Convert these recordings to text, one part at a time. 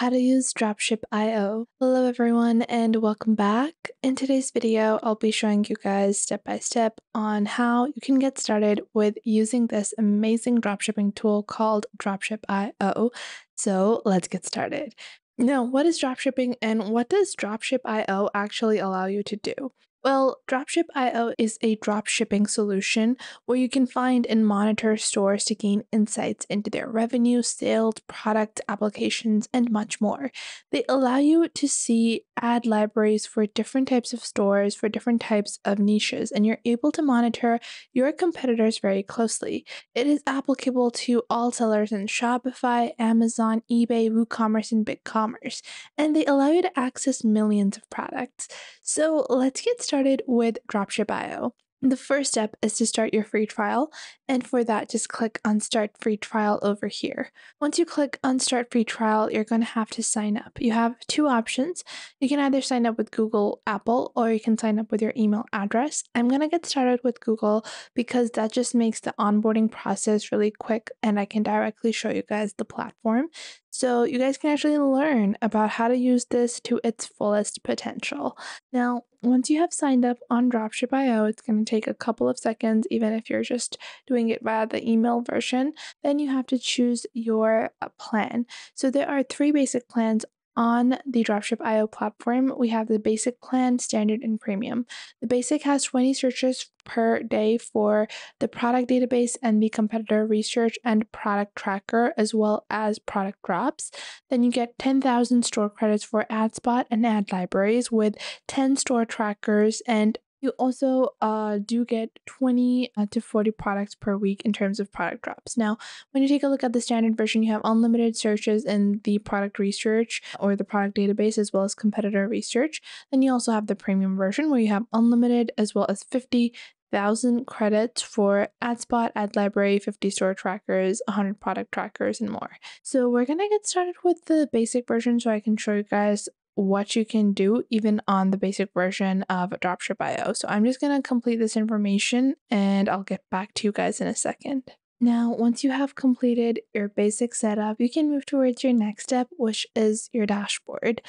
how to use Dropship.io. Hello everyone and welcome back. In today's video, I'll be showing you guys step by step on how you can get started with using this amazing dropshipping tool called Dropship.io. So let's get started. Now, what is dropshipping and what does Dropship.io actually allow you to do? Well, Dropship.io is a dropshipping solution where you can find and monitor stores to gain insights into their revenue, sales, product applications, and much more. They allow you to see ad libraries for different types of stores, for different types of niches, and you're able to monitor your competitors very closely. It is applicable to all sellers in Shopify, Amazon, eBay, WooCommerce, and BigCommerce, and they allow you to access millions of products. So let's get started with Dropship.io. The first step is to start your free trial, and for that, just click on Start Free Trial over here. Once you click on Start Free Trial, you're going to have to sign up. You have two options. You can either sign up with Google Apple or you can sign up with your email address. I'm going to get started with Google because that just makes the onboarding process really quick and I can directly show you guys the platform. So you guys can actually learn about how to use this to its fullest potential. Now, once you have signed up on Dropship.io, it's going to take a couple of seconds, even if you're just doing it via the email version. Then you have to choose your uh, plan. So there are three basic plans on the Dropship.io platform, we have the basic plan, standard, and premium. The basic has 20 searches per day for the product database and the competitor research and product tracker, as well as product drops. Then you get 10,000 store credits for AdSpot and ad libraries with 10 store trackers and you also uh, do get 20 uh, to 40 products per week in terms of product drops. Now, when you take a look at the standard version, you have unlimited searches in the product research or the product database, as well as competitor research. Then you also have the premium version where you have unlimited as well as 50 thousand credits for AdSpot, Ad Library, 50 store trackers, 100 product trackers, and more. So we're gonna get started with the basic version so I can show you guys what you can do even on the basic version of Dropship.io. So I'm just going to complete this information and I'll get back to you guys in a second. Now, once you have completed your basic setup, you can move towards your next step, which is your dashboard.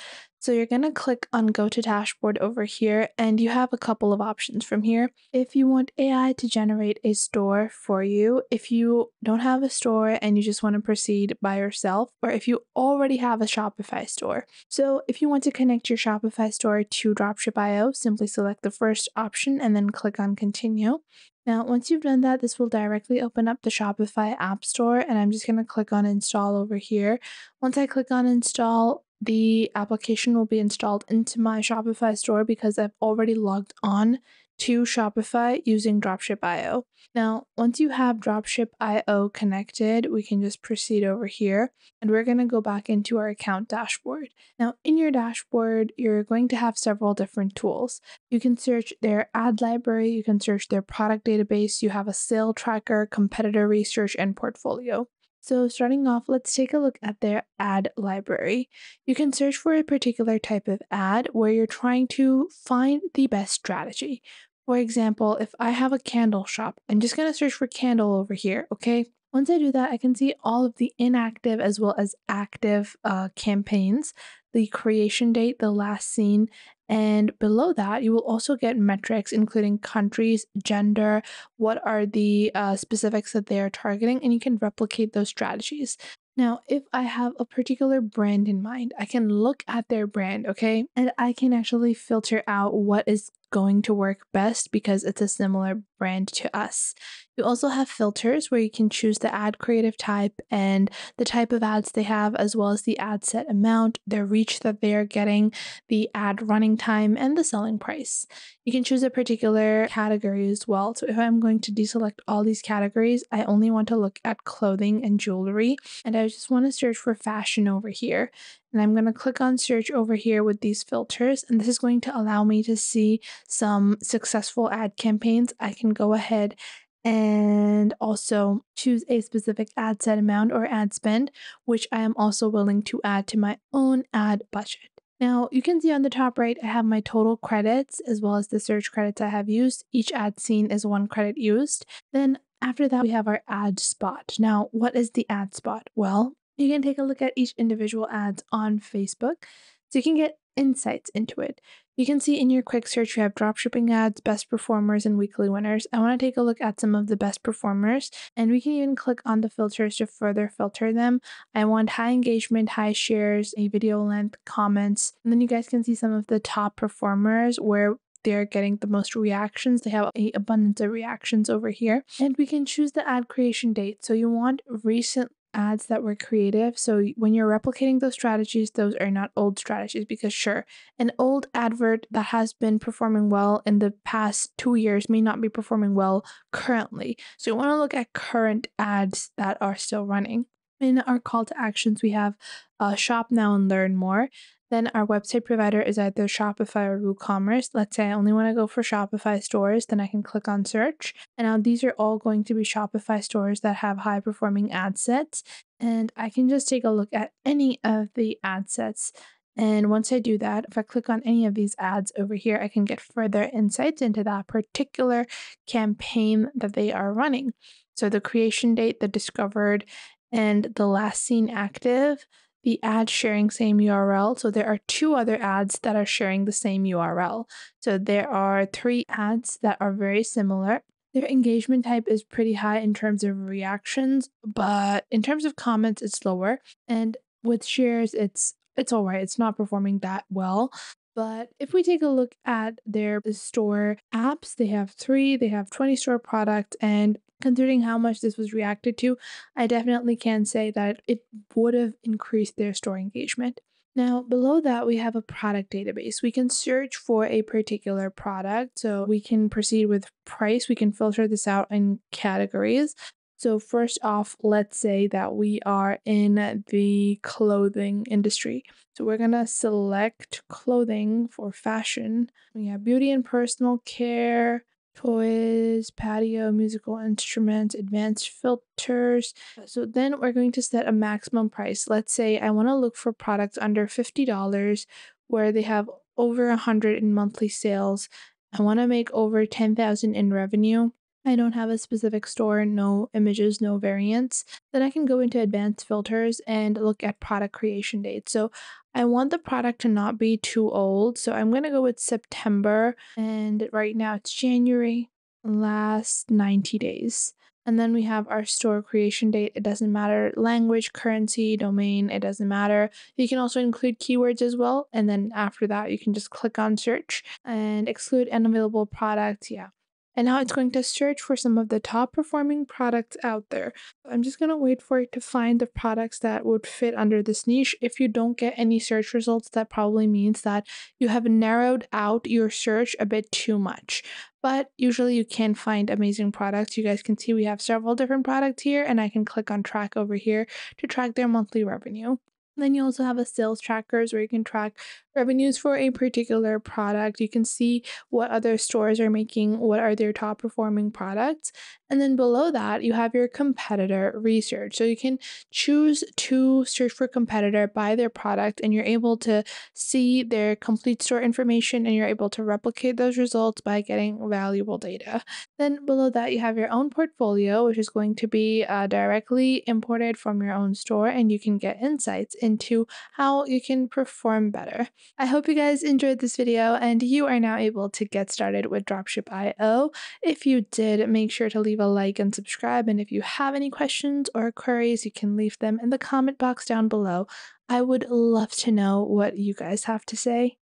So you're going to click on go to dashboard over here and you have a couple of options from here. If you want AI to generate a store for you, if you don't have a store and you just want to proceed by yourself, or if you already have a Shopify store. So if you want to connect your Shopify store to Dropship.io, simply select the first option and then click on continue. Now, once you've done that, this will directly open up the Shopify App Store, and I'm just going to click on install over here. Once I click on install, the application will be installed into my Shopify store because I've already logged on to Shopify using Dropship.io. Now, once you have Dropship.io connected, we can just proceed over here and we're going to go back into our account dashboard. Now, in your dashboard, you're going to have several different tools. You can search their ad library, you can search their product database, you have a sale tracker, competitor research, and portfolio. So starting off, let's take a look at their ad library. You can search for a particular type of ad where you're trying to find the best strategy. For example, if I have a candle shop, I'm just going to search for candle over here, okay? Once I do that, I can see all of the inactive as well as active uh, campaigns, the creation date, the last seen, and below that, you will also get metrics including countries, gender, what are the uh, specifics that they are targeting, and you can replicate those strategies. Now, if I have a particular brand in mind, I can look at their brand, okay? And I can actually filter out what is going to work best because it's a similar brand to us. You also have filters where you can choose the ad creative type and the type of ads they have, as well as the ad set amount, their reach that they are getting, the ad running time, and the selling price. You can choose a particular category as well. So if I'm going to deselect all these categories, I only want to look at clothing and jewelry, and I just want to search for fashion over here. And I'm going to click on search over here with these filters. And this is going to allow me to see some successful ad campaigns. I can go ahead and also choose a specific ad set amount or ad spend, which I am also willing to add to my own ad budget. Now you can see on the top right, I have my total credits as well as the search credits I have used. Each ad seen is one credit used. Then after that, we have our ad spot. Now, what is the ad spot? Well, You can take a look at each individual ads on Facebook so you can get insights into it. You can see in your quick search you have dropshipping ads, best performers, and weekly winners. I want to take a look at some of the best performers, and we can even click on the filters to further filter them. I want high engagement, high shares, a video length, comments, and then you guys can see some of the top performers where they're getting the most reactions. They have a abundance of reactions over here. And we can choose the ad creation date. So you want recent ads that were creative. So when you're replicating those strategies, those are not old strategies because sure, an old advert that has been performing well in the past 2 years may not be performing well currently. So you want to look at current ads that are still running. In our call to actions, we have uh, shop now and learn more. Then our website provider is either Shopify or WooCommerce. Let's say I only want to go for Shopify stores, then I can click on search. And now these are all going to be Shopify stores that have high performing ad sets. And I can just take a look at any of the ad sets. And once I do that, if I click on any of these ads over here, I can get further insights into that particular campaign that they are running. So the creation date, the discovered, and the last seen active the ad sharing same URL. So there are two other ads that are sharing the same URL. So there are three ads that are very similar. Their engagement type is pretty high in terms of reactions, but in terms of comments, it's lower. And with shares, it's it's all right. It's not performing that well. But if we take a look at their store apps, they have three, they have 20 store products, and considering how much this was reacted to, I definitely can say that it would have increased their store engagement. Now, below that, we have a product database. We can search for a particular product. So we can proceed with price. We can filter this out in categories. So, first off, let's say that we are in the clothing industry. So, we're going to select clothing for fashion. We have beauty and personal care, toys, patio, musical instruments, advanced filters. So then we're going to set a maximum price. Let's say I want to look for products under $50 where they have over 100 in monthly sales. I want to make over 10,000 in revenue. I don't have a specific store, no images, no variants, then I can go into advanced filters and look at product creation dates. So I want the product to not be too old. So I'm going to go with September and right now it's January, last 90 days. And then we have our store creation date. It doesn't matter language, currency, domain, it doesn't matter. You can also include keywords as well. And then after that, you can just click on search and exclude unavailable products. Yeah and now it's going to search for some of the top performing products out there. I'm just going to wait for it to find the products that would fit under this niche. If you don't get any search results, that probably means that you have narrowed out your search a bit too much. But usually you can find amazing products. You guys can see we have several different products here and I can click on track over here to track their monthly revenue. Then you also have a sales trackers where you can track revenues for a particular product. You can see what other stores are making, what are their top performing products. And then below that, you have your competitor research. So you can choose to search for competitor by their product and you're able to see their complete store information and you're able to replicate those results by getting valuable data. Then below that, you have your own portfolio, which is going to be uh, directly imported from your own store and you can get insights into how you can perform better. I hope you guys enjoyed this video and you are now able to get started with Dropship.io. If you did, make sure to leave a like and subscribe. And if you have any questions or queries, you can leave them in the comment box down below. I would love to know what you guys have to say.